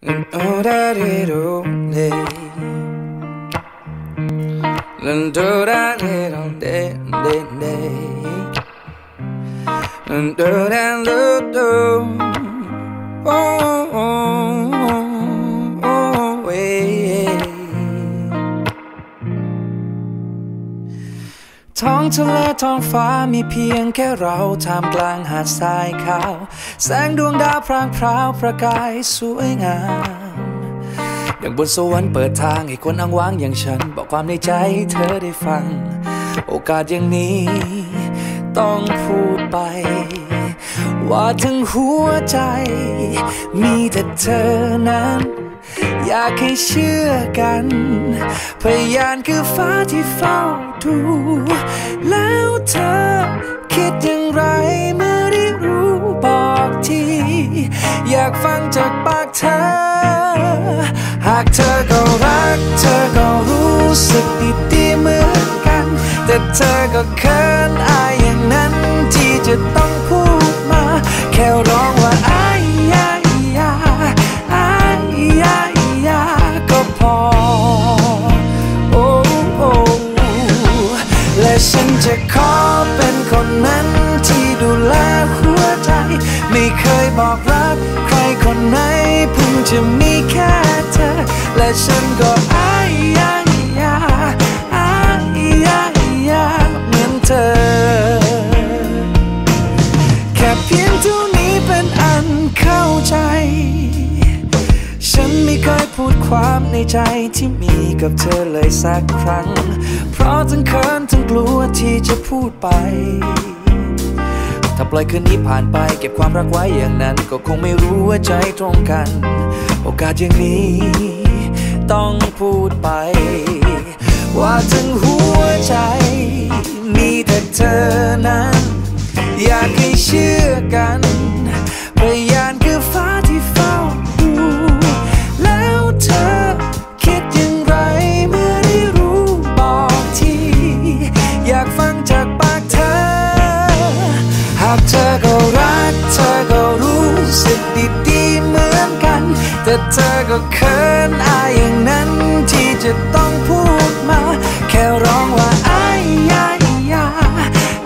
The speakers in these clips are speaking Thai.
And all that it only And all that it on day day day Lan do that do do Oh, oh, oh. ทะเลท้องฟ้ามีเพียงแค่เราท่ามกลางหาดทรายขาว แสงดวงดาวพรางพราวประกายสวยงามอย่างบนสวรรค์เปิดทางให้คนอ้างว้างอย่างฉัน บอกความในใจเธอได้ฟัง โอกาสอย่างนี้ ต้องพูดไป ว่าทั้งหัวใจ มีแต่เธอนั้น อยากให้เชื่อกัน พยานคือฟ้าที่เฝ้าดู แล้วเธอคิดอย่างไรเมื่อได้รู้บอกที อยากฟังจากปากเธอ หากเธอก็รัก เธอก็รู้สึกดีๆเหมือนกัน แต่เธอก็เขินอายอย่างนั้นที่จะต้องพูดมา แค่ร้อง จะขอเป็นคนนั้นที่ดูแลหัวใจ ไม่เคยบอกรักใครคนไหนเพิ่งจะมีแค่เธอ และฉันก็อายยายาอายยายาเหมือนเธอ แค่เพียงเท่านี้เป็นอันเข้าใจ ฉันไม่เคยพูดความในใจที่มีกับเธอเลยสักครั้ง เพราะทั้งเขินทั้ กลัวที่จะพูดไป ถ้าปล่อยคืนนี้ผ่านไป เก็บความรักไว้อย่างนั้น ก็คงไม่รู้ว่าใจตรงกัน โอกาสอย่างนี้ ต้องพูดไป ว่าถึงหัวากฟังจากปากเธอ หากเธอก็รักเธอก็รู้สึกดีๆเหมือนกัน แต่เธอก็เขินอายอย่างนั้นที่จะต้องพูดมา แค่ร้องว่าอายยายา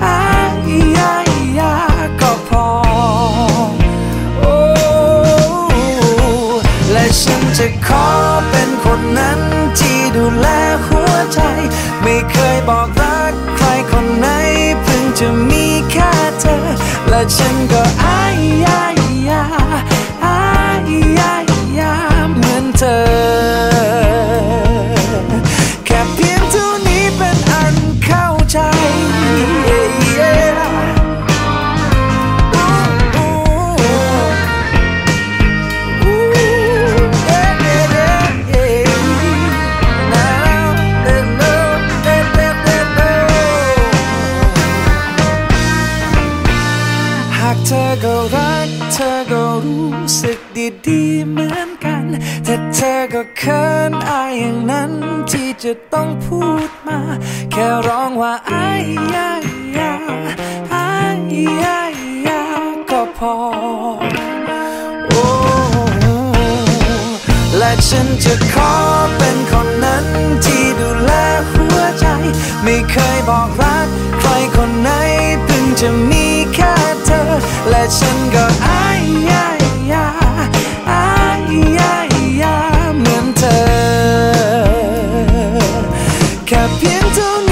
อายยายาก็พอ โอ้ และฉันจะขอเป็นคนนั้นที่ดูแลหัวใจ ไม่เคยบอกรัก จะมีแค่เธอ และฉันก็อาากเธอก็รักเธอก็รู้สึกดีๆเหมือนกันแต่เธอก็เขินอายอย่างนั้นที่จะต้องพูดมา แค่ร้องว่าอายยายาอายยายาก็พอโอ้และฉันจะขอเป็นคนนั้นที่ดูแลหัวใจ ไม่เคยบอกรัก ใครคนไหนเพิ่งจะมี ฉันก็อายยายาอายยายาเหมือนเธอแค่เพียงเท่านี้